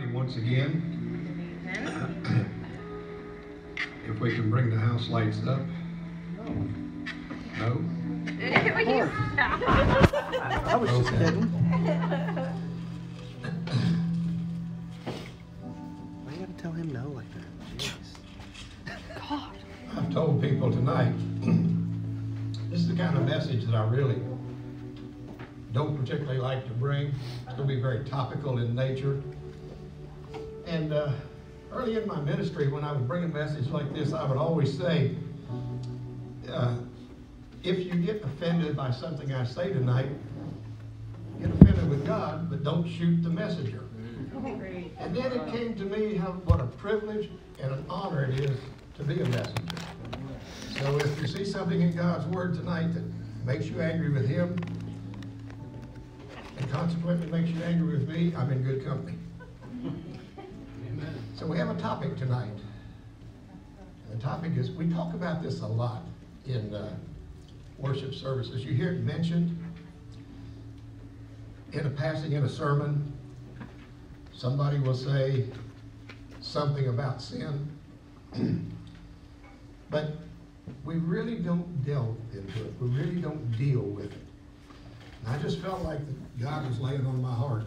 everybody once again. If we can bring the house lights up. No? No? I was just Okay. kidding. Why you gotta tell him no like that? Jeez. I've told people tonight, this is the kind of message that I really don't particularly like to bring. It's going to be very topical in nature. And uh, early in my ministry, when I would bring a message like this, I would always say, uh, if you get offended by something I say tonight, get offended with God, but don't shoot the messenger. And then it came to me how what a privilege and an honor it is to be a messenger. So if you see something in God's word tonight that makes you angry with him, and consequently makes you angry with me, I'm in good company. So we have a topic tonight. And the topic is, we talk about this a lot in uh, worship services. You hear it mentioned in a passing in a sermon. Somebody will say something about sin. but we really don't delve into it. We really don't deal with it. And I just felt like God was laying on my heart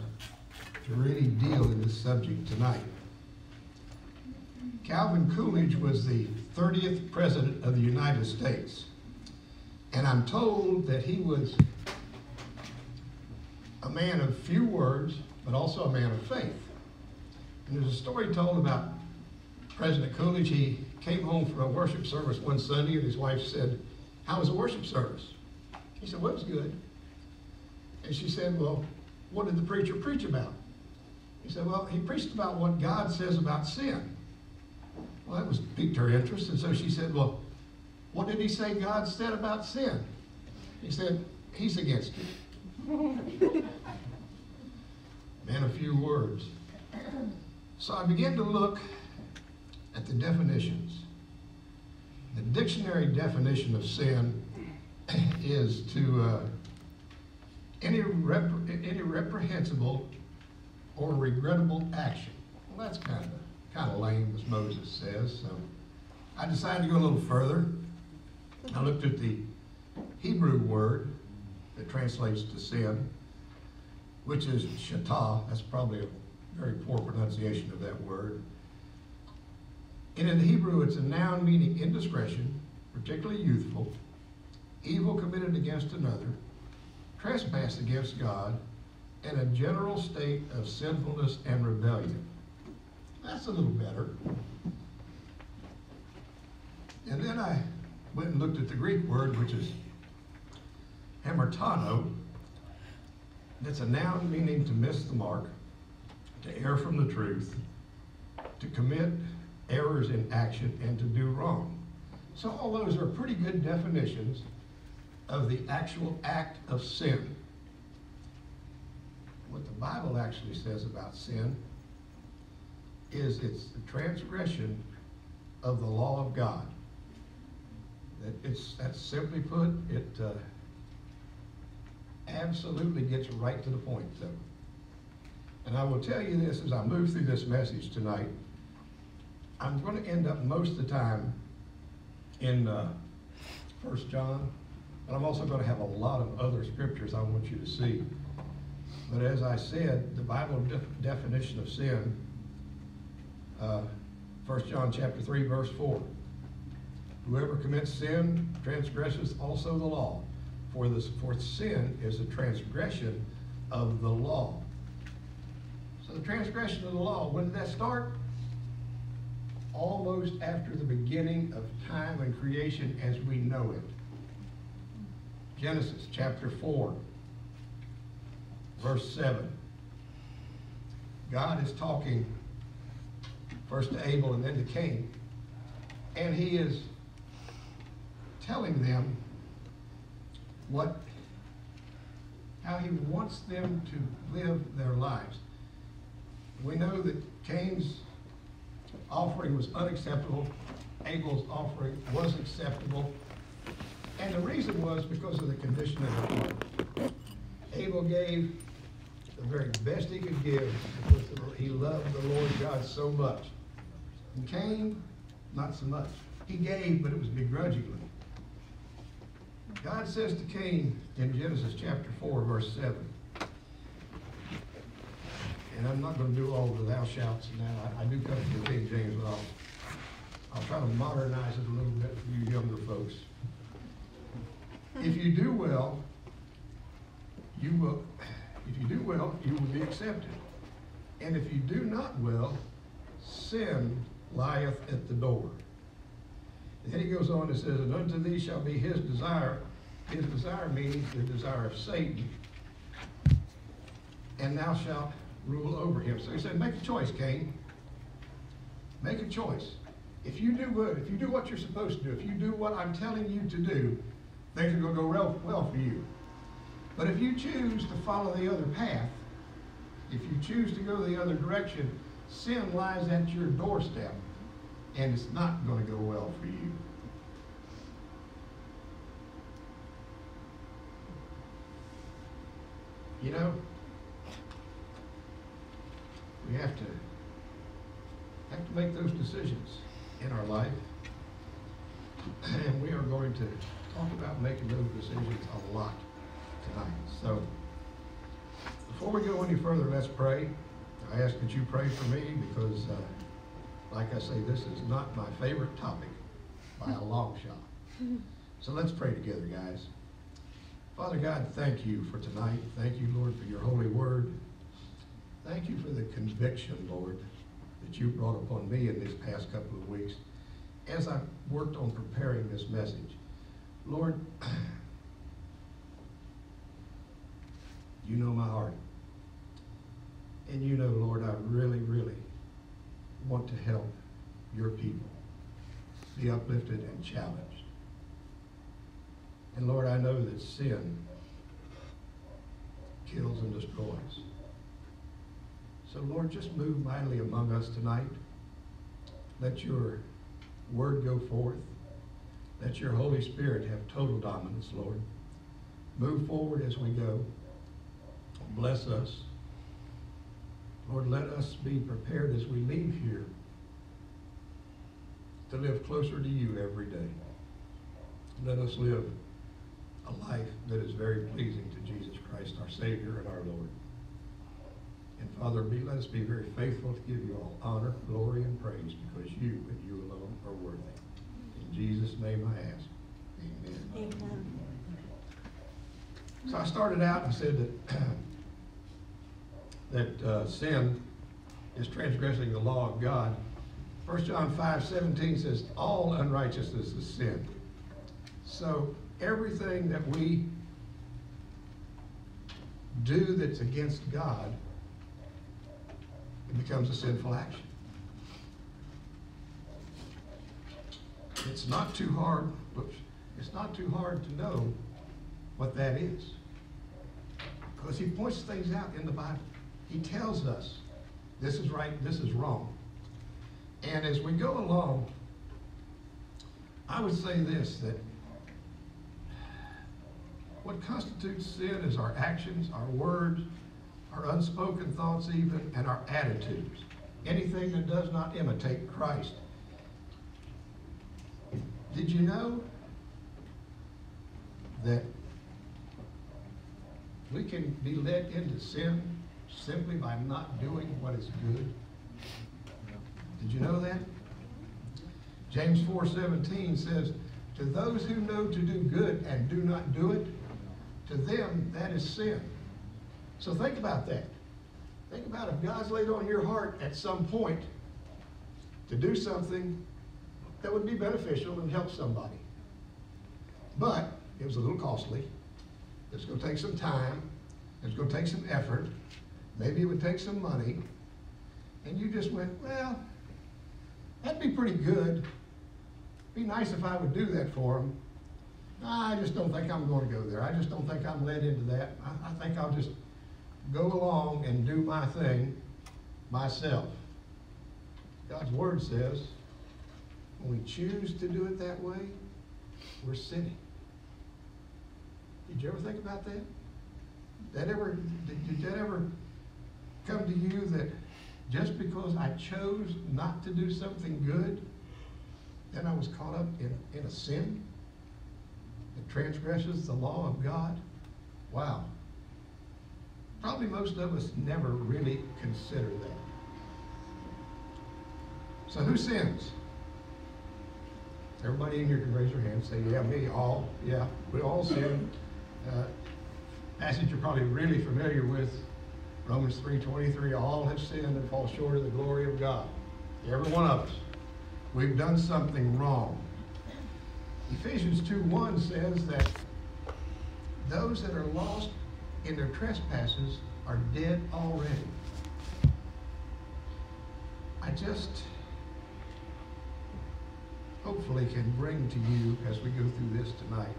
to really deal in this subject tonight. Calvin Coolidge was the 30th President of the United States. And I'm told that he was a man of few words, but also a man of faith. And there's a story told about President Coolidge. He came home from a worship service one Sunday, and his wife said, How was the worship service? He said, Well, it was good. And she said, Well, what did the preacher preach about? He said, Well, he preached about what God says about sin. Well, that was piqued her interest, and so she said, Well, what did he say God said about sin? He said, He's against it. Man, a few words. So I began to look at the definitions. The dictionary definition of sin is to uh, any, rep- any reprehensible or regrettable action. Well, that's kind of kind of lame, as Moses says. So I decided to go a little further. I looked at the Hebrew word that translates to sin, which is shatah. That's probably a very poor pronunciation of that word. And in the Hebrew, it's a noun meaning indiscretion, particularly youthful, evil committed against another, trespass against God, and a general state of sinfulness and rebellion. That's a little better. And then I went and looked at the Greek word, which is hamartano. It's a noun meaning to miss the mark, to err from the truth, to commit errors in action, and to do wrong. So all those are pretty good definitions of the actual act of sin. What the Bible actually says about sin is it's the transgression of the law of God. That it's that's simply put, it uh, absolutely gets right to the point. And I will tell you this as I move through this message tonight. I'm going to end up most of the time in uh, First John, but I'm also going to have a lot of other scriptures I want you to see. But as I said, the Bible def- definition of sin, uh, 1 John chapter 3, verse 4. Whoever commits sin transgresses also the law, for, this, for sin is a transgression of the law. So the transgression of the law, when did that start? Almost after the beginning of time and creation as we know it. Genesis chapter 4, verse 7. God is talking first to Abel and then to Cain, and he is telling them what how he wants them to live their lives. We know that Cain's offering was unacceptable, Abel's offering was acceptable, and the reason was because of the condition of their heart. Abel gave the very best he could give he loved the Lord God so much. And Cain, not so much. He gave, but it was begrudgingly. God says to Cain in Genesis chapter 4, verse 7, and I'm not going to do all the thou shouts and that. I, I do come from the King James, but I'll, I'll try to modernize it a little bit for you younger folks. If you do well, you will, if you do well, you will be accepted. And if you do not well, sin lieth at the door. And then he goes on and says, And unto thee shall be his desire. His desire means the desire of Satan. And thou shalt rule over him. So he said, Make a choice, Cain. Make a choice. If you do good, if you do what you're supposed to do, if you do what I'm telling you to do, things are going to go well for you. But if you choose to follow the other path, if you choose to go the other direction, sin lies at your doorstep, and it's not going to go well for you. You know, we have to have to make those decisions in our life, and we are going to talk about making those decisions a lot tonight. So, before we go any further, let's pray. I ask that you pray for me because, uh, like I say, this is not my favorite topic by a long shot. So let's pray together, guys. Father God, thank you for tonight. Thank you, Lord, for your holy word. Thank you for the conviction, Lord, that you brought upon me in these past couple of weeks as I worked on preparing this message. Lord, you know my heart. And you know, Lord, I really, really want to help your people be uplifted and challenged. And Lord, I know that sin kills and destroys. So, Lord, just move mightily among us tonight. Let your word go forth. Let your Holy Spirit have total dominance, Lord. Move forward as we go. Bless us. Lord, let us be prepared as we leave here to live closer to you every day. Let us live a life that is very pleasing to Jesus Christ, our Savior and our Lord. And Father, be, let us be very faithful to give you all honor, glory, and praise because you and you alone are worthy. In Jesus' name I ask. Amen. Amen. So I started out and said that that uh, sin is transgressing the law of God. 1 John 5, 17 says, all unrighteousness is sin. So everything that we do that's against God, it becomes a sinful action. It's not too hard, whoops, it's not too hard to know what that is. Because he points things out in the Bible. He tells us this is right, this is wrong. And as we go along, I would say this that what constitutes sin is our actions, our words, our unspoken thoughts, even, and our attitudes. Anything that does not imitate Christ. Did you know that we can be led into sin simply by not doing what is good? Did you know that? James 4:17 says, "To those who know to do good and do not do it, to them that is sin." So think about that. Think about if God's laid on your heart at some point to do something that would be beneficial and help somebody. But it was a little costly. It's going to take some time. It's going to take some effort. Maybe it would take some money. And you just went, well, that'd be pretty good. Be nice if I would do that for them. I just don't think I'm going to go there. I just don't think I'm led into that. I, I think I'll just go along and do my thing myself. God's Word says when we choose to do it that way, we're sinning. Did you ever think about that? That ever did, did that ever come to you that just because I chose not to do something good, then I was caught up in, in a sin that transgresses the law of God? Wow. Probably most of us never really consider that. So who sins? Everybody in here can raise their hand and say, yeah, me, all, yeah, we all sin. Uh, passage you're probably really familiar with, Romans 3.23, all have sinned and fall short of the glory of God. Every one of us. We've done something wrong. Ephesians 2.1 says that those that are lost in their trespasses are dead already. I just hopefully can bring to you as we go through this tonight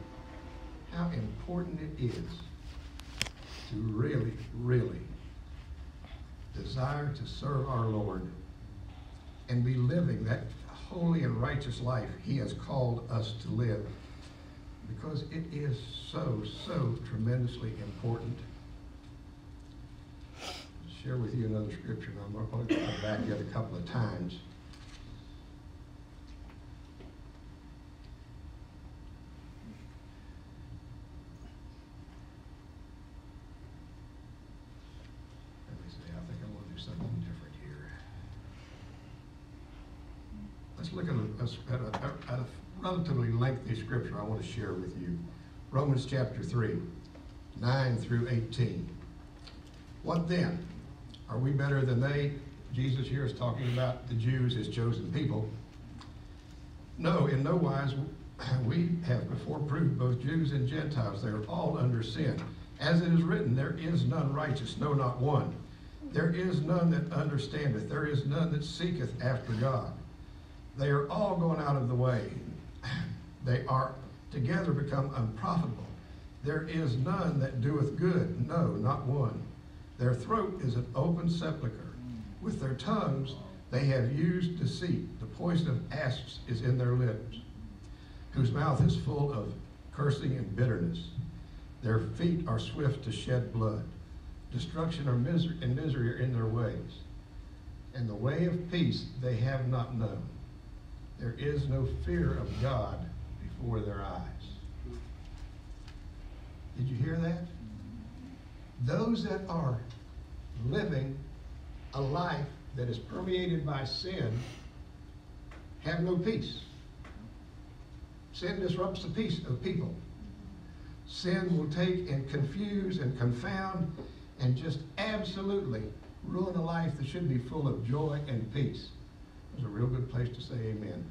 how important it is to really, really desire to serve our Lord and be living that holy and righteous life He has called us to live because it is so, so tremendously important. I'll share with you another scripture, I'm going to come back yet a couple of times. Let me see, I think I want to do something different here. Let's look at a, at a, at a relatively lengthy scripture I want to share with you. Romans chapter 3, 9 through 18. What then? Are we better than they? Jesus here is talking about the Jews, as chosen people. No, in no wise. We have before proved both Jews and Gentiles, they are all under sin. As it is written, there is none righteous, no, not one. There is none that understandeth, there is none that seeketh after God. They are all gone out of the way. They are together become unprofitable. There is none that doeth good, no, not one. Their throat is an open sepulchre. With their tongues they have used deceit. The poison of asps is in their lips, whose mouth is full of cursing and bitterness. Their feet are swift to shed blood. Destruction or and misery are in their ways. And the way of peace they have not known. There is no fear of God before their eyes. Did you hear that? Those that are living a life that is permeated by sin have no peace. Sin disrupts the peace of people. Sin will take and confuse and confound and just absolutely ruin a life that should be full of joy and peace. It's a real good place to say amen.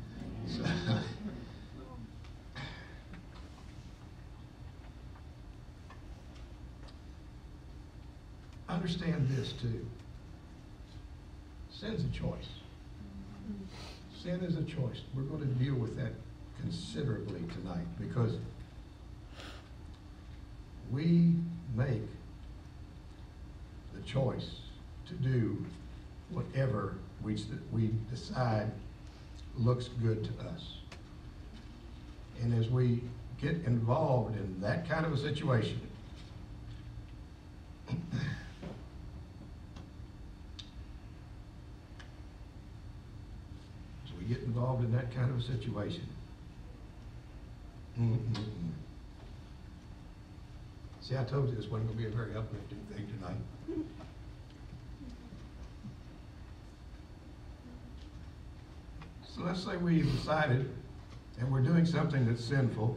So, understand this too. Sin's a choice. Sin is a choice. We're going to deal with that considerably tonight because we make the choice to do whatever we, we decide looks good to us. And as we get involved in that kind of a situation, we get involved in that kind of a situation, mm-mm-mm. see, I told you this wasn't going to be a very uplifting thing tonight. So let's say we've decided and we're doing something that's sinful.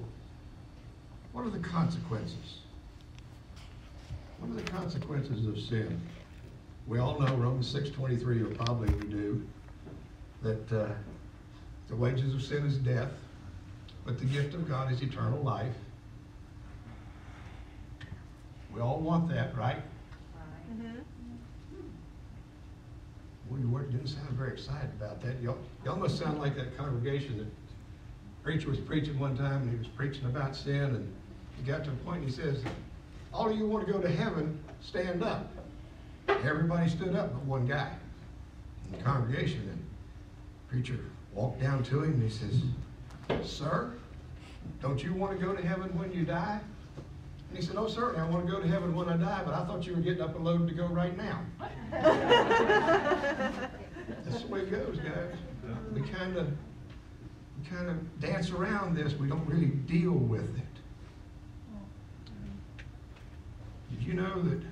What are the consequences? What are the consequences of sin? We all know Romans 6.23, or probably we do, that uh, the wages of sin is death, but the gift of God is eternal life. We all want that, right? Mm-hmm. Well, you didn't sound very excited about that. Y'all, y'all must sound like that congregation that preacher was preaching one time and he was preaching about sin and he got to a point and he says, all of you want to go to heaven, stand up. Everybody stood up but one guy in the congregation. And the preacher walked down to him and he says, Sir, don't you want to go to heaven when you die? And he said, oh, certainly, I want to go to heaven when I die, but I thought you were getting up and loaded to go right now. That's the way it goes, guys. We kind of, we kind of dance around this. We don't really deal with it. Did you know that the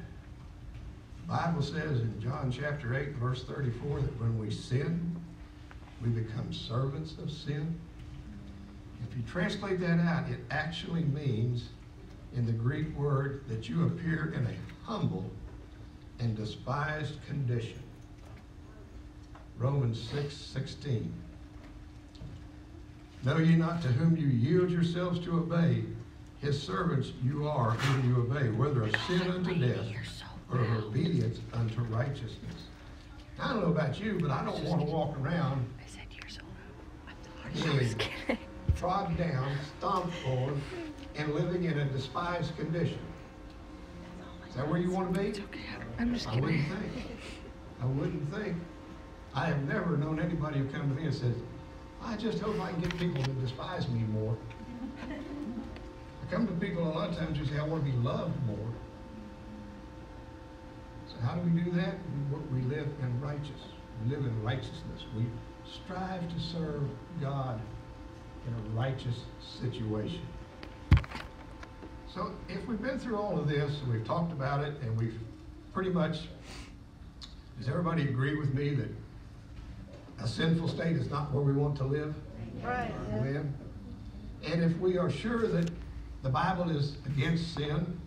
Bible says in John chapter 8, verse 34, that when we sin, we become servants of sin? If you translate that out, it actually means in the Greek word that you appear in a humble and despised condition. Romans 6 16. Know ye not to whom you yield yourselves to obey? His servants you are whom you obey, whether of sin unto death or of obedience unto righteousness. I don't know about you, but I don't want to walk around I said years old. I was being kidding. trod down, stomped on, and living in a despised condition. Is that where you want to be? It's okay. I'm just kidding. I wouldn't think. I wouldn't think. I have never known anybody who come to me and says, I just hope I can get people to despise me more. I come to people a lot of times who say, I want to be loved more. How do we do that? We, we live in righteous. We live in righteousness. We strive to serve God in a righteous situation. So if we've been through all of this, we've talked about it, and we've pretty much, does everybody agree with me that a sinful state is not where we want to live? Right. Live? And if we are sure that the Bible is against sin,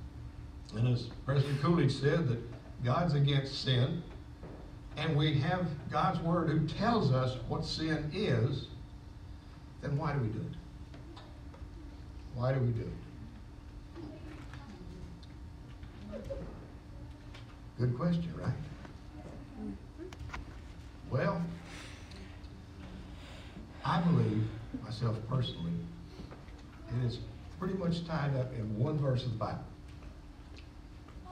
and as President Coolidge said, that God's against sin, and we have God's Word who tells us what sin is, then why do we do it? Why do we do it? Good question, right? Well, I believe, myself personally, it is pretty much tied up in one verse of the Bible.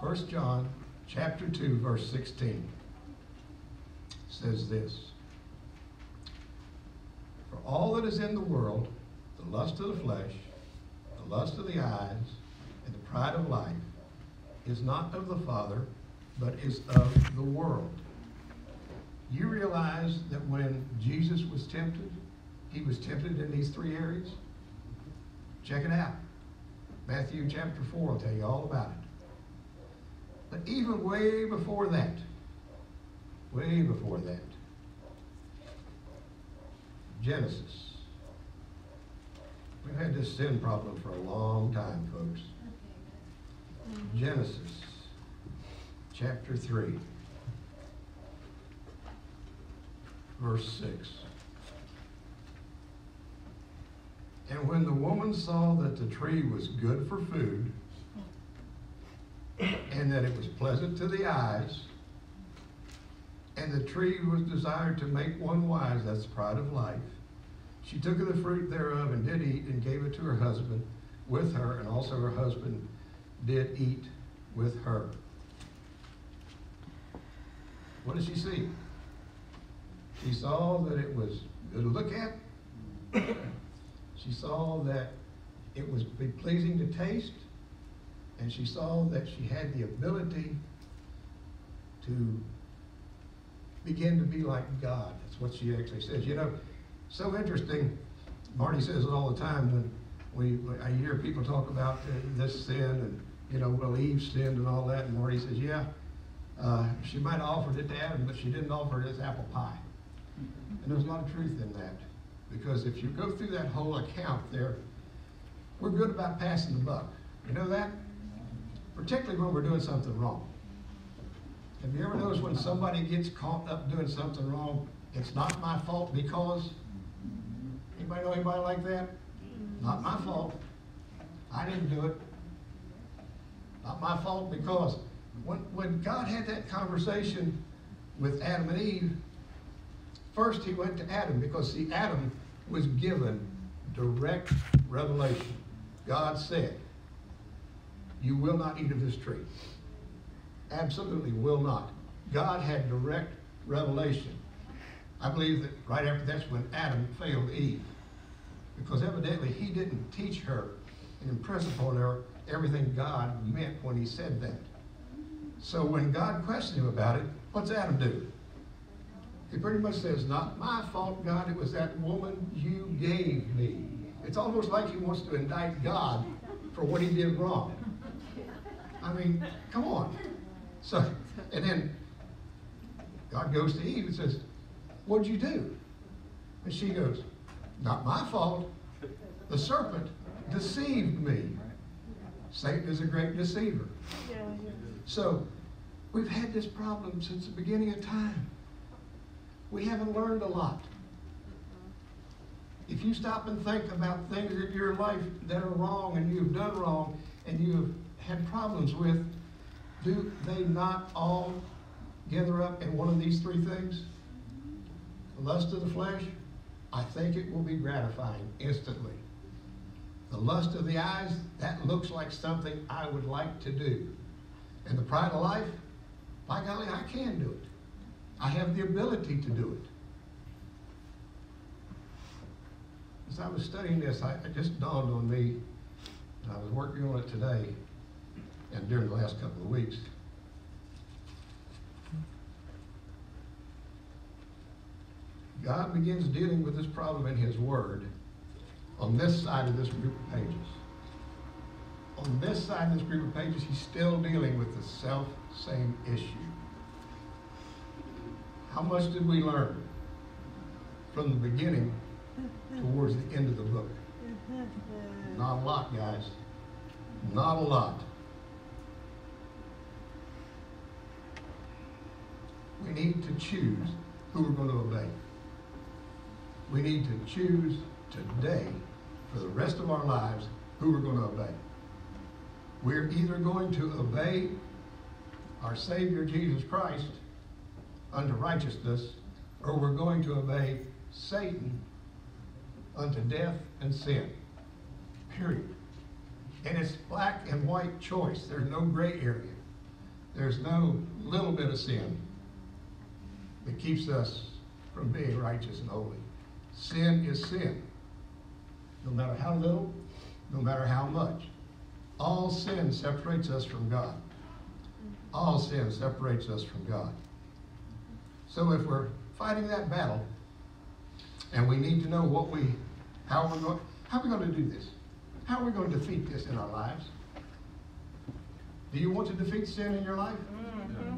1 John chapter 2, verse 16 says this. For all that is in the world, the lust of the flesh, the lust of the eyes, and the pride of life, is not of the Father, but is of the world. You realize that when Jesus was tempted, he was tempted in these three areas? Check it out. Matthew chapter 4 will tell you all about it. But even way before that, way before that, Genesis. We've had this sin problem for a long time, folks. Genesis chapter 3, verse 6. And when the woman saw that the tree was good for food, and that it was pleasant to the eyes, and the tree was desired to make one wise, that's the pride of life, she took of the fruit thereof and did eat, and gave it to her husband with her, and also her husband did eat with her. What did she see? She saw that it was good to look at. She saw that it was pleasing to taste. And she saw that she had the ability to begin to be like God. That's what she actually says. You know, so interesting. Marty says it all the time when we, I hear people talk about uh, this sin and, you know, well, Eve sinned and all that. And Marty says, yeah, uh, she might have offered it to Adam, but she didn't offer it as apple pie. And there's a lot of truth in that. Because if you go through that whole account there, we're good about passing the buck. You know that? Particularly when we're doing something wrong. Have you ever noticed when somebody gets caught up doing something wrong, it's not my fault because? Anybody know anybody like that? Not my fault. I didn't do it. Not my fault because when, when God had that conversation with Adam and Eve, first he went to Adam because see, Adam was given direct revelation. God said, You will not eat of this tree. Absolutely will not. God had direct revelation. I believe that right after that's when Adam failed Eve. Because evidently he didn't teach her and impress upon her everything God meant when he said that. So when God questioned him about it, what's Adam do? He pretty much says, Not my fault, God, it was that woman you gave me. It's almost like he wants to indict God for what he did wrong. I mean, come on. So, and then God goes to Eve and says, What'd you do? And she goes, Not my fault. The serpent deceived me. Satan is a great deceiver. So, we've had this problem since the beginning of time. We haven't learned a lot. If you stop and think about things in your life that are wrong and you've done wrong and you've had problems with, do they not all gather up in one of these three things? The lust of the flesh, I think it will be gratifying instantly. The lust of the eyes, that looks like something I would like to do. And the pride of life, by golly, I can do it. I have the ability to do it. As I was studying this, I, it just dawned on me, and I was working on it today and during the last couple of weeks. God begins dealing with this problem in His Word on this side of this group of pages. On this side of this group of pages, He's still dealing with the self same issue. How much did we learn from the beginning towards the end of the book? Not a lot, guys. Not a lot. We need to choose who we're going to obey. We need to choose today, for the rest of our lives, who we're going to obey. We're either going to obey our Savior Jesus Christ unto righteousness, or we're going to obey Satan unto death and sin. Period. And it's black and white choice. There's no gray area. There's no little bit of sin that keeps us from being righteous and holy. Sin is sin. No matter how little, no matter how much. All sin separates us from God. All sin separates us from God. So if we're fighting that battle, and we need to know what we, how we're going, how are we going to do this? How are we going to defeat this in our lives? Do you want to defeat sin in your life? Mm-hmm.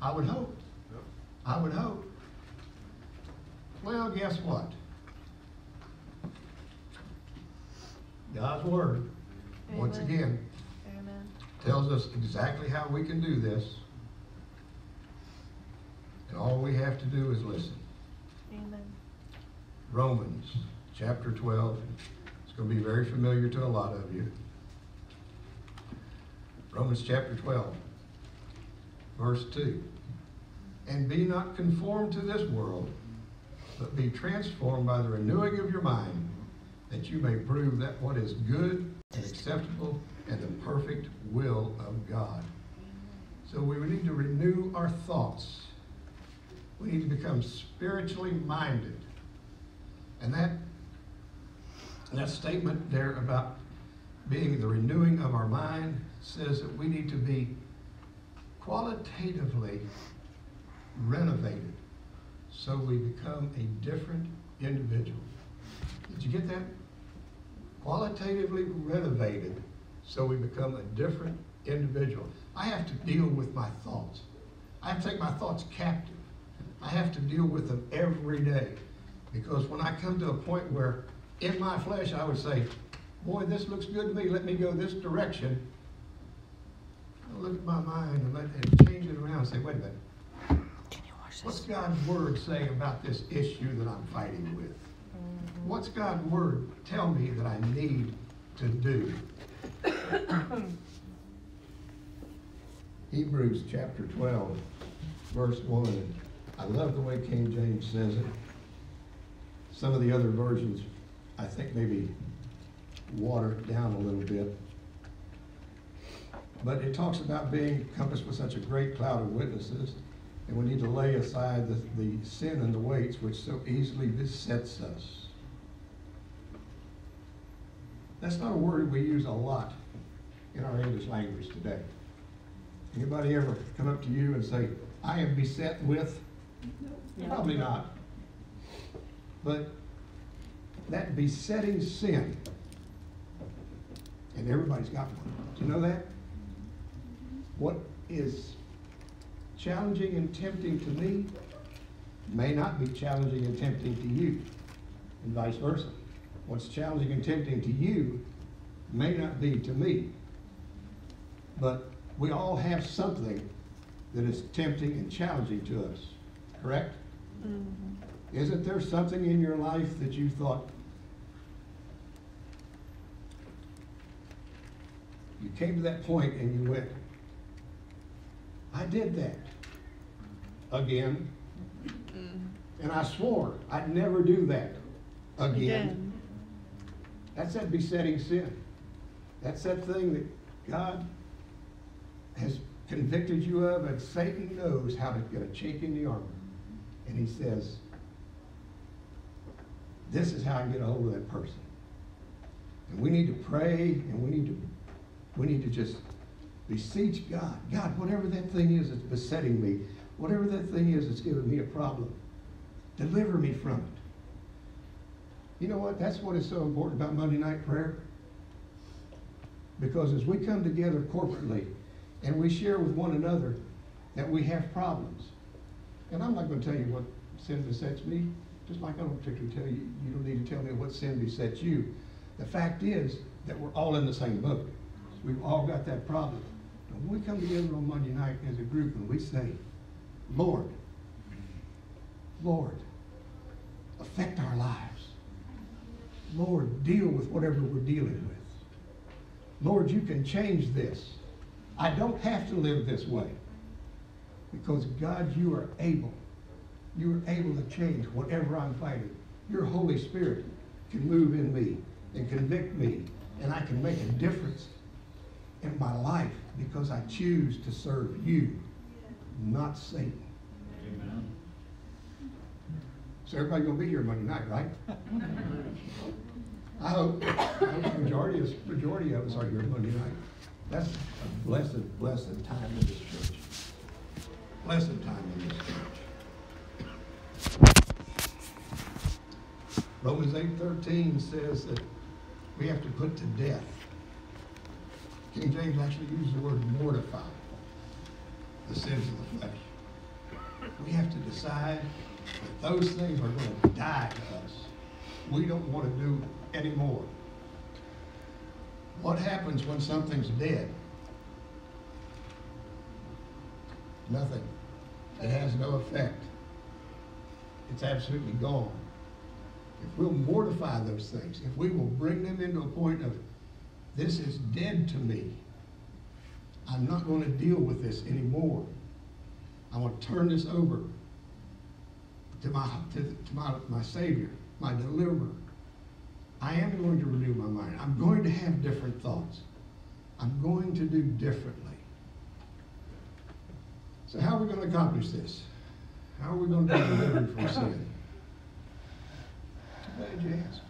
I would hope. I would hope. Well, guess what? God's Word, once again, Amen. tells us exactly how we can do this. And all we have to do is listen. Amen. Romans chapter 12. It's going to be very familiar to a lot of you. Romans chapter 12, verse 2. And be not conformed to this world, but be transformed by the renewing of your mind, that you may prove that what is good and acceptable and the perfect will of God. So we need to renew our thoughts. We need to become spiritually minded. And that, that statement there about being the renewing of our mind says that we need to be qualitatively renovated so we become a different individual. Did you get that? Qualitatively renovated so we become a different individual. I have to deal with my thoughts. I have to take my thoughts captive. I have to deal with them every day. Because when I come to a point where in my flesh I would say, boy, this looks good to me, let me go this direction. I look at my mind and let and change it around and say, wait a minute, what's? God's word say about this issue that I'm fighting with? Mm-hmm. What's God's word tell me that I need to do? Hebrews chapter 12, verse 1. I love the way King James says it. Some of the other versions, I think, maybe water it down a little bit. But it talks about being compassed with such a great cloud of witnesses, and we need to lay aside the, the sin and the weights which so easily besets us. That's not a word we use a lot in our English language today. Anybody ever come up to you and say, I am beset with? Probably not. But that besetting sin, and everybody's got one. Do you know that? What is challenging and tempting to me may not be challenging and tempting to you, and vice versa. What's challenging and tempting to you may not be to me. But we all have something that is tempting and challenging to us, correct? Mm-hmm. Isn't there something in your life that you thought, you came to that point and you went, I did that again. Mm-hmm. And I swore I'd never do that again. Again. That's that besetting sin. That's that thing that God has convicted you of, and Satan knows how to get a chink in the armor. And he says, This is how I get a hold of that person. And we need to pray and we need to we need to just beseech God. God, whatever that thing is that's besetting me, whatever that thing is that's giving me a problem, deliver me from it. You know what? That's what is so important about Monday night prayer. Because as we come together corporately and we share with one another that we have problems, and I'm not going to tell you what sin besets me, just like I don't particularly tell you, you don't need to tell me what sin besets you. The fact is that we're all in the same boat. We've all got that problem. When we come together on Monday night as a group and we say, Lord, Lord, affect our lives. Lord, deal with whatever we're dealing with. Lord, you can change this. I don't have to live this way. Because God, you are able. You are able to change whatever I'm fighting. Your Holy Spirit can move in me and convict me, and I can make a difference in my life because I choose to serve you, not Satan. Amen. So everybody gonna be here Monday night, right? I hope, I hope the majority of, majority of us are here Monday night. That's a blessed, blessed time in this church. Blessed time in this church. Romans eight thirteen says that we have to put to death. King James actually uses the word mortify the sins of the flesh. We have to decide that those things are going to die to us. We don't want to do anymore. What happens when something's dead? Nothing. It has no effect. It's absolutely gone. If we'll mortify those things, if we will bring them into a point of, this is dead to me, I'm not going to deal with this anymore. I want to turn this over to my, to, to my, my Savior, my deliverer. I am going to renew my mind. I'm going to have different thoughts. I'm going to do differently. So how are we going to accomplish this? How are we going to be delivered from sin? Glad you asked.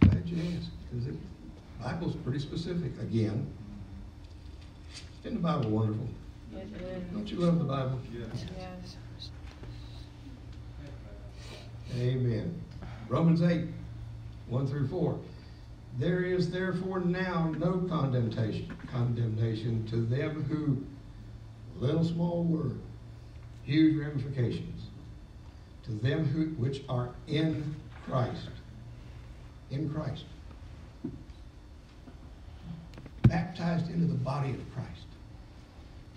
Glad you asked, because the Bible's pretty specific again. Isn't the Bible wonderful? Yes, it is. Don't you love the Bible? Yes. Amen. Romans 8, 1 through 4. There is therefore now no condemnation, condemnation to them who, little small word, huge ramifications, to them who, which are in Christ. In Christ. Baptized into the body of Christ.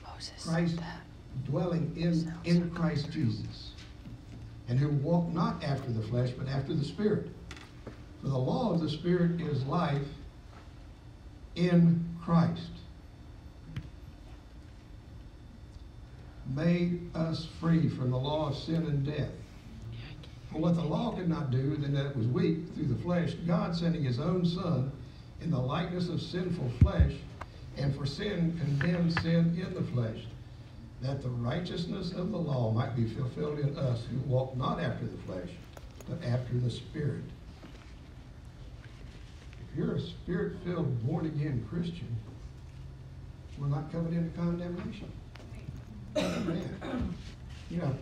Moses. Christ dwelling in, in Christ Jesus, and who walk not after the flesh, but after the Spirit. For the law of the Spirit is life in Christ. Made us free from the law of sin and death. For what the law could not do, then that it was weak through the flesh, God sending his own Son in the likeness of sinful flesh, and for sin condemned sin in the flesh, that the righteousness of the law might be fulfilled in us who walk not after the flesh, but after the Spirit. if you're a spirit-filled, born-again Christian, we're not coming into condemnation. Amen. You know,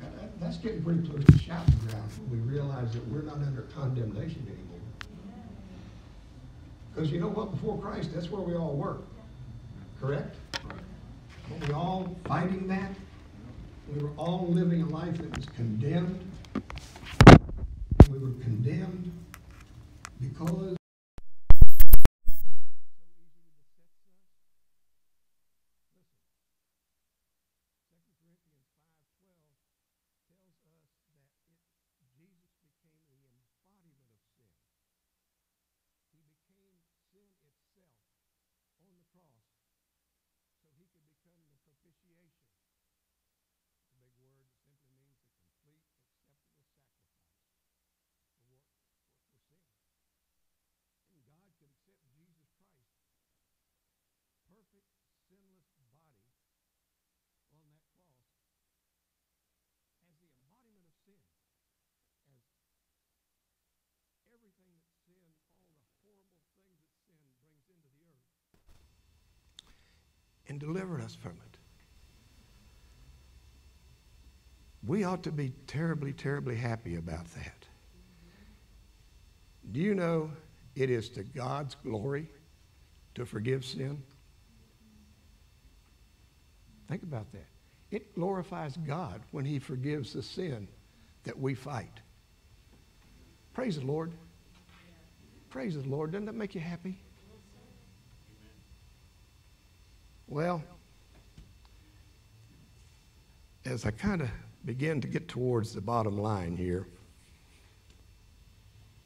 that- that- that's getting pretty close to shouting ground when we realize that we're not under condemnation anymore. Because you know what? Before Christ, that's where we all were. Correct? Were we all fighting that? We were all living a life that was condemned. We were condemned because Second Corinthians five twelve tells us that it, Jesus became the embodiment of sin. He became sin itself on the cross so he could become the propitiation. It's a big word that simply means the complete acceptable sacrifice for what for, for sin. And God could accept Jesus Christ, perfect, sinless body on that cross as the embodiment of sin, as everything that sin, all the horrible things that sin brings into the earth, and delivered us from it. We ought to be terribly, terribly happy about that. Do you know it is to God's glory to forgive sin? Think about that. It glorifies God when He forgives the sin that we fight. Praise the Lord. Praise the Lord. Doesn't that make you happy? Well, as I kind of begin to get towards the bottom line here,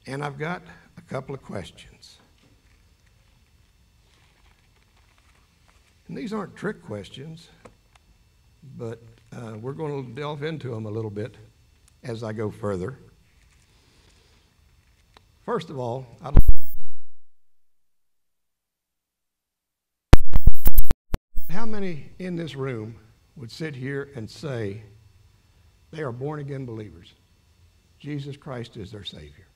and I've got a couple of questions. And these aren't trick questions, but uh, we're going to delve into them a little bit as I go further. First of all, I'd like How many in this room would sit here and say they are born again believers? Jesus Christ is their Savior.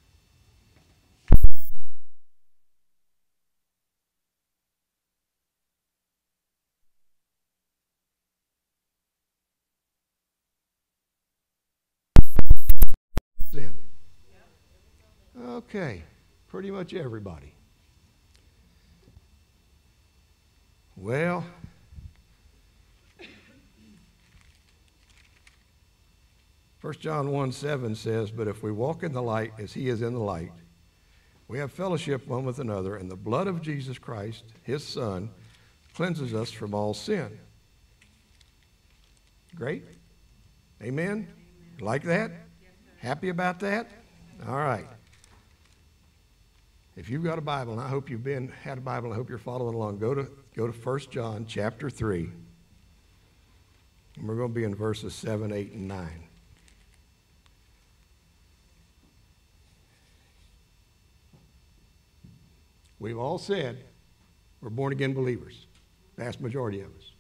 Okay, pretty much everybody. Well, First John 1 7 says, But if we walk in the light as he is in the light, we have fellowship one with another, and the blood of Jesus Christ, his Son, cleanses us from all sin. Great? Amen? Like that? Happy about that? All right. If you've got a Bible, and I hope you've been had a Bible, I hope you're following along. Go to go to 1 John chapter 3. And we're going to be in verses 7, 8, and 9. We've all said we're born again believers, vast majority of us.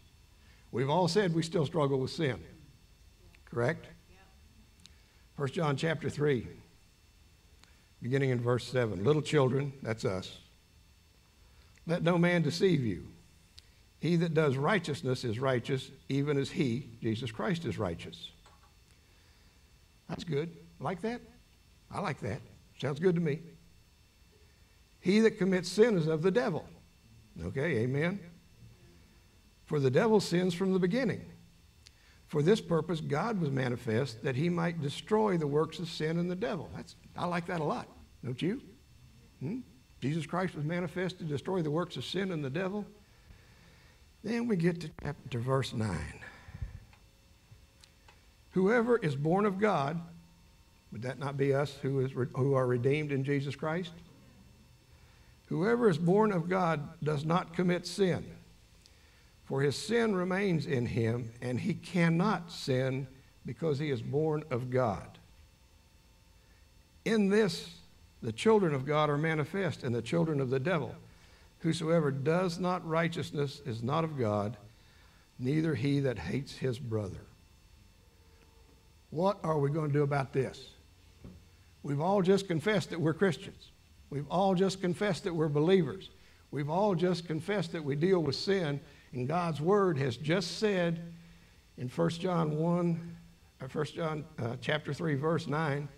We've all said we still struggle with sin. Correct? 1 John chapter 3, beginning in verse 7. Little children, that's us. Let no man deceive you. He that does righteousness is righteous, even as he, Jesus Christ, is righteous. That's good. Like that? I like that. Sounds good to me. He that commits sin is of the devil. Okay, amen. For the devil sins from the beginning. For this purpose, God was manifest that he might destroy the works of sin and the devil. That's, I like that a lot, don't you? Hmm? Jesus Christ was manifest to destroy the works of sin and the devil. Then we get to chapter verse 9. Whoever is born of God, would that not be us who, is, who are redeemed in Jesus Christ? Whoever is born of God does not commit sin, for his sin remains in him, and he cannot sin because he is born of God. In this, the children of God are manifest, and the children of the devil. Whosoever does not righteousness is not of God, neither he that hates his brother. What are we going to do about this? We've all just confessed that we're Christians. We've all just confessed that we're believers. We've all just confessed that we deal with sin, and God's Word has just said in 1 John 1, or 1 John uh, chapter 3, verse 9,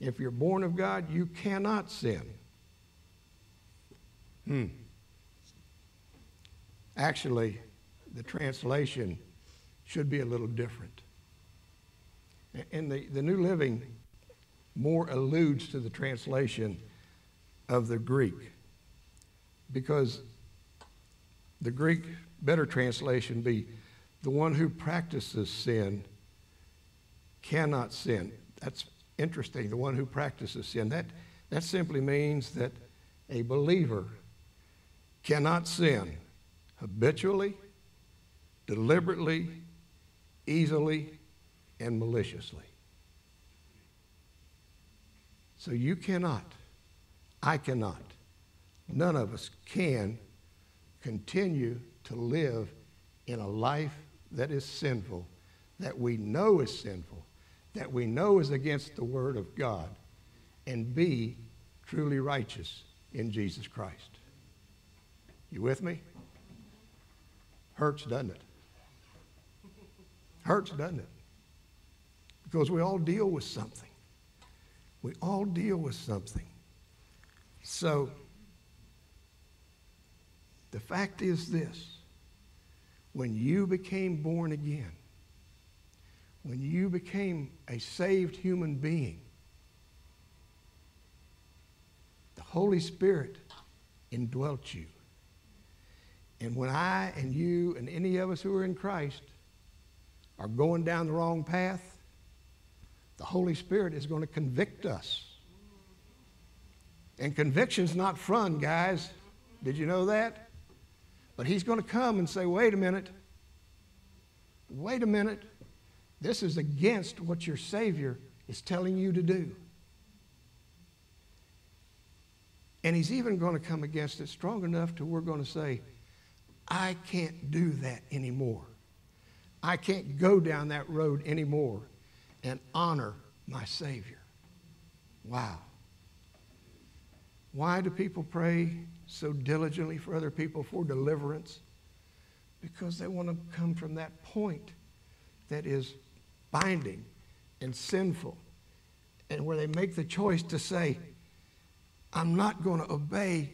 if you're born of God, you cannot sin. Hmm. Actually, the translation should be a little different. And the, the New Living more alludes to the translation of the Greek because the Greek better translation be the one who practices sin cannot sin. That's interesting. The one who practices sin. That, that simply means that a believer cannot sin habitually, deliberately, easily, and maliciously. So you cannot, I cannot, none of us can continue to live in a life that is sinful, that we know is sinful, that we know is against the Word of God, and be truly righteous in Jesus Christ. You with me? Hurts, doesn't it? Hurts, doesn't it? Because we all deal with something. We all deal with something. So, the fact is this when you became born again, when you became a saved human being, the Holy Spirit indwelt you. And when I and you and any of us who are in Christ are going down the wrong path, the Holy Spirit is going to convict us. And conviction's not fun, guys. Did you know that? But He's going to come and say, wait a minute. Wait a minute. This is against what your Savior is telling you to do. And He's even going to come against it strong enough to we're going to say, I can't do that anymore. I can't go down that road anymore and honor my Savior. Wow. Why do people pray so diligently for other people for deliverance? Because they want to come from that point that is binding and sinful, and where they make the choice to say, I'm not going to obey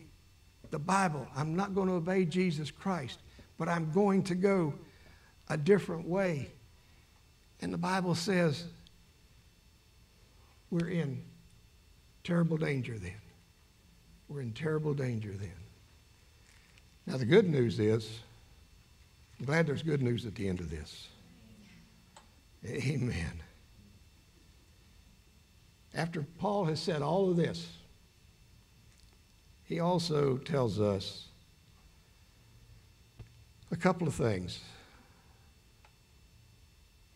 the Bible, I'm not going to obey Jesus Christ, but I'm going to go a different way. And the Bible says we're in terrible danger then. We're in terrible danger then. Now, the good news is, I'm glad there's good news at the end of this. Amen. After Paul has said all of this, he also tells us a couple of things.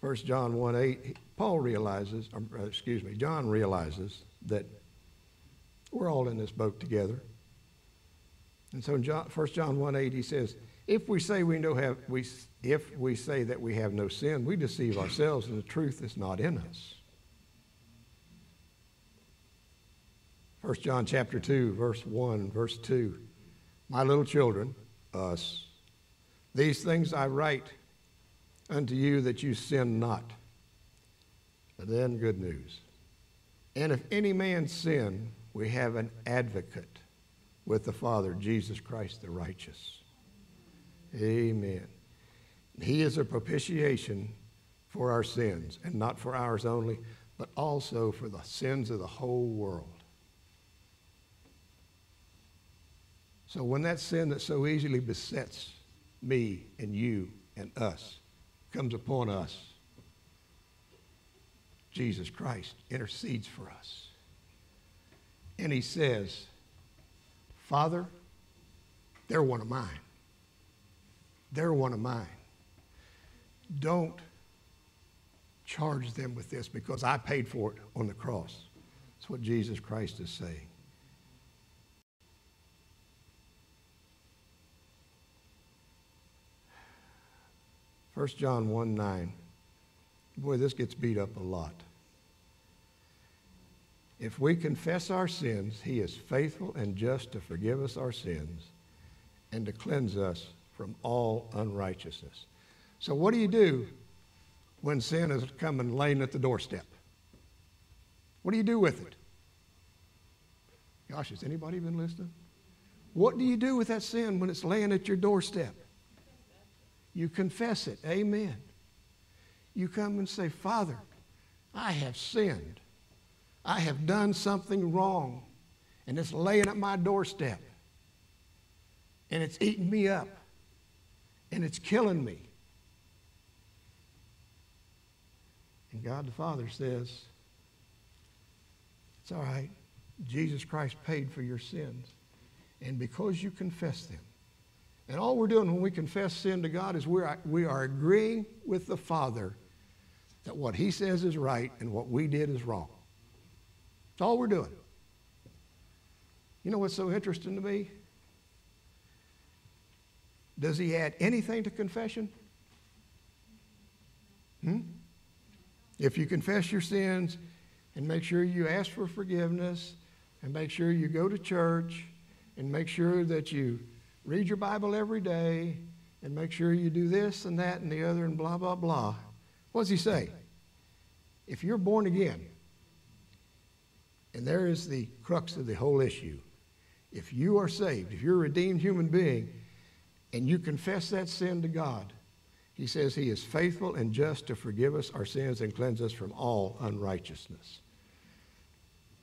1 John 1 8, Paul realizes, or, uh, excuse me, John realizes that we're all in this boat together. And so in John, 1 John 1 8, he says, if we say we know have we if we say that we have no sin, we deceive ourselves and the truth is not in us. 1 John chapter 2, verse 1, verse 2. My little children, us, these things I write unto you that you sin not. But then good news. And if any man sin, we have an advocate with the Father, Jesus Christ the righteous. Amen. He is a propitiation for our sins, and not for ours only, but also for the sins of the whole world. So when that sin that so easily besets me and you and us comes upon us, Jesus Christ intercedes for us. And he says, Father, they're one of mine. They're one of mine. Don't charge them with this because I paid for it on the cross. That's what Jesus Christ is saying. First John 1 9. Boy, this gets beat up a lot. If we confess our sins, he is faithful and just to forgive us our sins and to cleanse us from all unrighteousness. So, what do you do when sin is coming laying at the doorstep? What do you do with it? Gosh, has anybody been listening? What do you do with that sin when it's laying at your doorstep? You confess it. Amen. You come and say, Father, I have sinned. I have done something wrong, and it's laying at my doorstep, and it's eating me up, and it's killing me. And God the Father says, It's all right. Jesus Christ paid for your sins. And because you confess them, and all we're doing when we confess sin to God is we're, we are agreeing with the Father that what He says is right and what we did is wrong. That's all we're doing. You know what's so interesting to me? Does He add anything to confession? Hmm? If you confess your sins and make sure you ask for forgiveness and make sure you go to church and make sure that you read your Bible every day and make sure you do this and that and the other and blah, blah, blah. What does he say? If you're born again, and there is the crux of the whole issue, if you are saved, if you're a redeemed human being, and you confess that sin to God, he says he is faithful and just to forgive us our sins and cleanse us from all unrighteousness.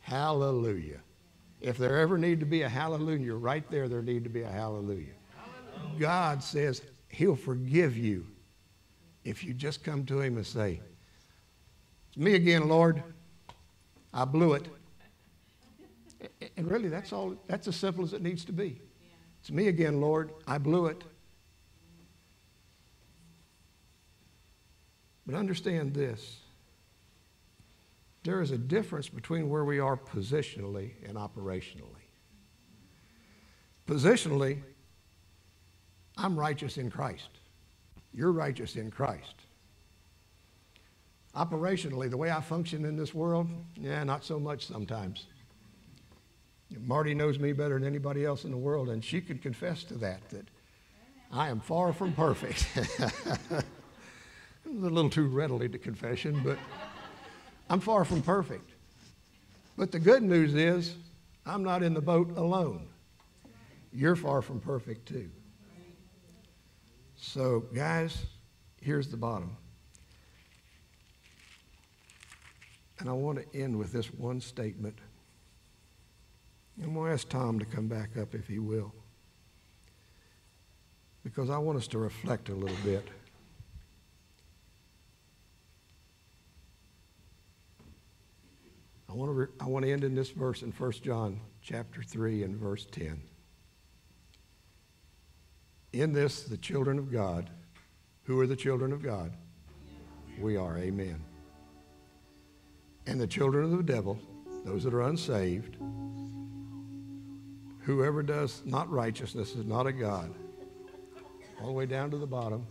Hallelujah. If there ever need to be a hallelujah, right there, there need to be a hallelujah. God says he'll forgive you if you just come to him and say, It's me again, Lord. I blew it. And really, that's all, that's as simple as it needs to be. It's me again, Lord. I blew it. But understand this there is a difference between where we are positionally and operationally. Positionally, I'm righteous in Christ. You're righteous in Christ. Operationally, the way I function in this world, yeah, not so much sometimes. Marty knows me better than anybody else in the world, and she could confess to that, that I am far from perfect. a little too readily to confession, but I'm far from perfect. But the good news is, I'm not in the boat alone. You're far from perfect too. So, guys, here's the bottom. And I want to end with this one statement. Going to ask Tom to come back up if he will. Because I want us to reflect a little bit. I want to, I want to end in this verse in 1 John chapter 3 and verse 10. In this, the children of God, who are the children of God? We are, amen. And the children of the devil, those that are unsaved, whoever does not righteousness is not a God. All the way down to the bottom.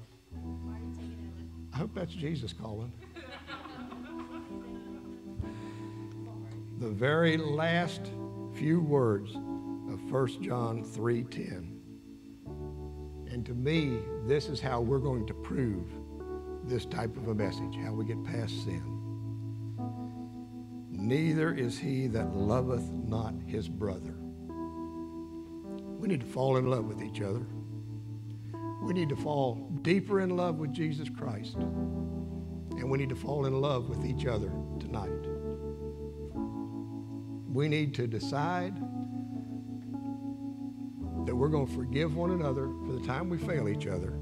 I hope that's Jesus calling. the very last few words of 1 John 3:10. And to me, this is how we're going to prove this type of a message, how we get past sin. Neither is he that loveth not his brother. We need to fall in love with each other. We need to fall deeper in love with Jesus Christ. And we need to fall in love with each other tonight. We need to decide that we're going to forgive one another for the time we fail each other.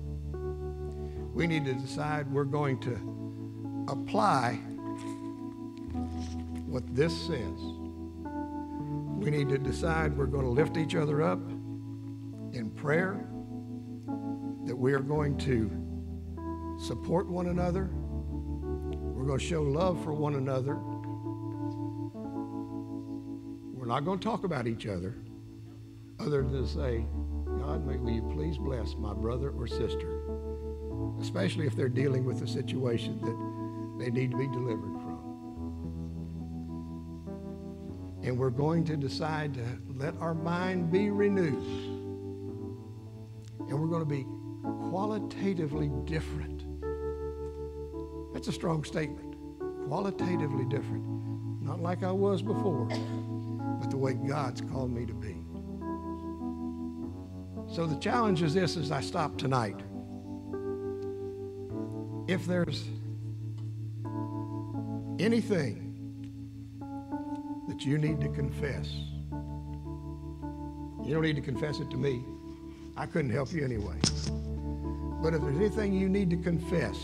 We need to decide we're going to apply what this says. We need to decide we're going to lift each other up prayer, that we are going to support one another, we're going to show love for one another we're not going to talk about each other other than to say, God, may will you please bless my brother or sister, especially if they're dealing with a situation that they need to be delivered from. And we're going to decide to let our mind be renewed. And we're going to be qualitatively different. That's a strong statement. Qualitatively different. Not like I was before, but the way God's called me to be. So the challenge is this as I stop tonight. If there's anything that you need to confess, you don't need to confess it to me. I couldn't help you anyway. But if there's anything you need to confess,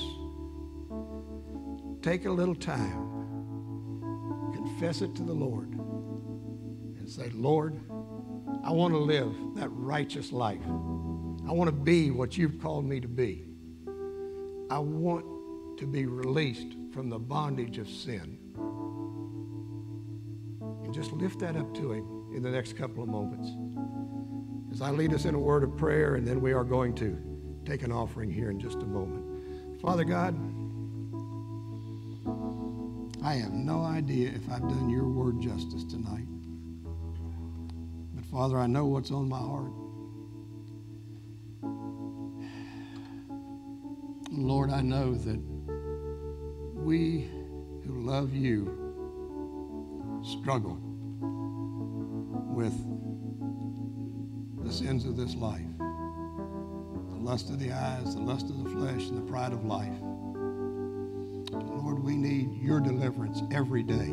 take a little time, confess it to the Lord, and say, Lord, I want to live that righteous life. I want to be what you've called me to be. I want to be released from the bondage of sin. And just lift that up to Him in the next couple of moments. As I lead us in a word of prayer, and then we are going to take an offering here in just a moment. Father God, I have no idea if I've done your word justice tonight. But Father, I know what's on my heart. Lord, I know that we who love you struggle with the sins of this life the lust of the eyes, the lust of the flesh, and the pride of life. Lord, we need your deliverance every day.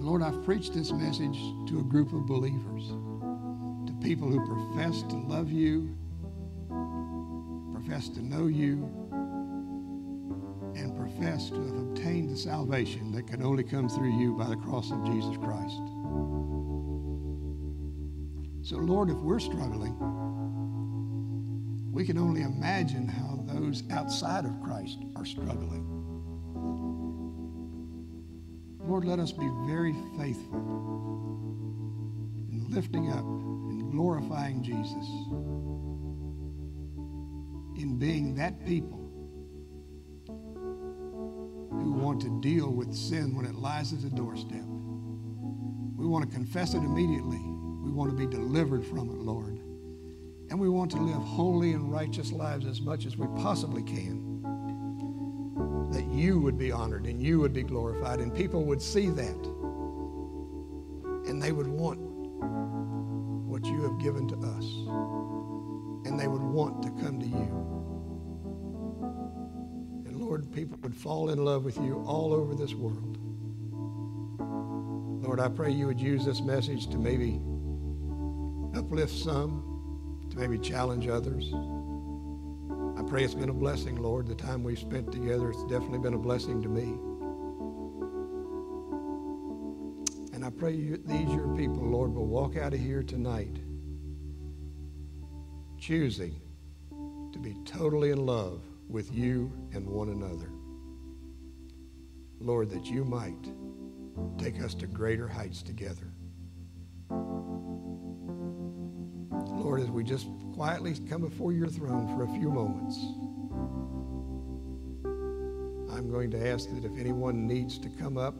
Lord, I've preached this message to a group of believers, to people who profess to love you, profess to know you, and profess to have obtained the salvation that can only come through you by the cross of Jesus Christ. So, Lord, if we're struggling, we can only imagine how those outside of Christ are struggling. Lord, let us be very faithful in lifting up and glorifying Jesus, in being that people who want to deal with sin when it lies at the doorstep. We want to confess it immediately. Want to be delivered from it, Lord. And we want to live holy and righteous lives as much as we possibly can. That you would be honored and you would be glorified, and people would see that. And they would want what you have given to us. And they would want to come to you. And Lord, people would fall in love with you all over this world. Lord, I pray you would use this message to maybe uplift some, to maybe challenge others. I pray it's been a blessing, Lord. The time we've spent together, it's definitely been a blessing to me. And I pray you, these your people, Lord, will walk out of here tonight choosing to be totally in love with you and one another. Lord, that you might take us to greater heights together. Lord, as we just quietly come before your throne for a few moments, I'm going to ask that if anyone needs to come up,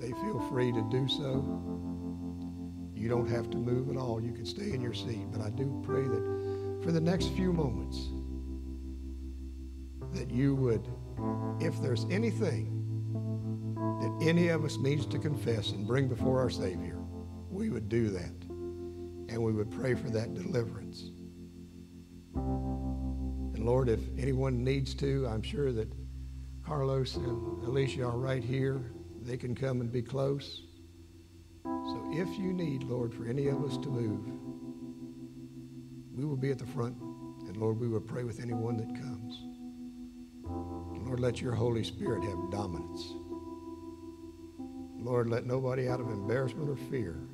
they feel free to do so. You don't have to move at all. You can stay in your seat. But I do pray that for the next few moments, that you would, if there's anything that any of us needs to confess and bring before our Savior, we would do that. And we would pray for that deliverance. And Lord, if anyone needs to, I'm sure that Carlos and Alicia are right here. They can come and be close. So if you need, Lord, for any of us to move, we will be at the front. And Lord, we will pray with anyone that comes. Lord, let your Holy Spirit have dominance. Lord, let nobody out of embarrassment or fear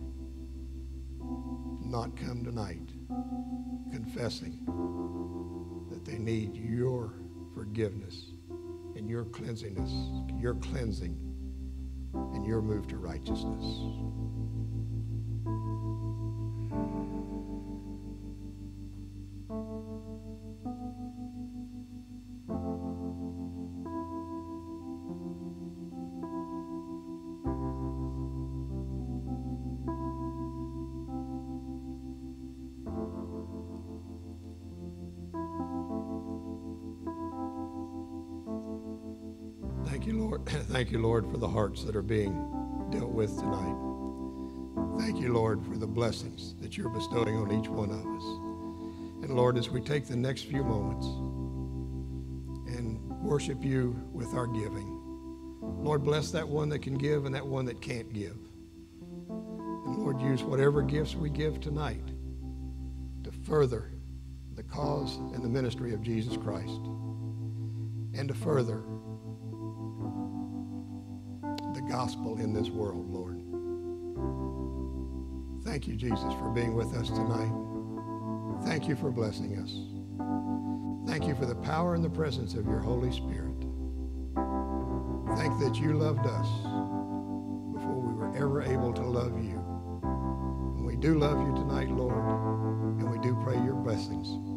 not come tonight confessing that they need your forgiveness and your cleansingness, your cleansing, and your move to righteousness. You, Lord, for the hearts that are being dealt with tonight. Thank you, Lord, for the blessings that you're bestowing on each one of us. And Lord, as we take the next few moments and worship you with our giving, Lord, bless that one that can give and that one that can't give. And Lord, use whatever gifts we give tonight to further the cause and the ministry of Jesus Christ and to further the gospel in this world, Lord. Thank you, Jesus, for being with us tonight. Thank you for blessing us. Thank you for the power and the presence of your Holy Spirit. Thank that you loved us before we were ever able to love you. And we do love you tonight, Lord, and we do pray your blessings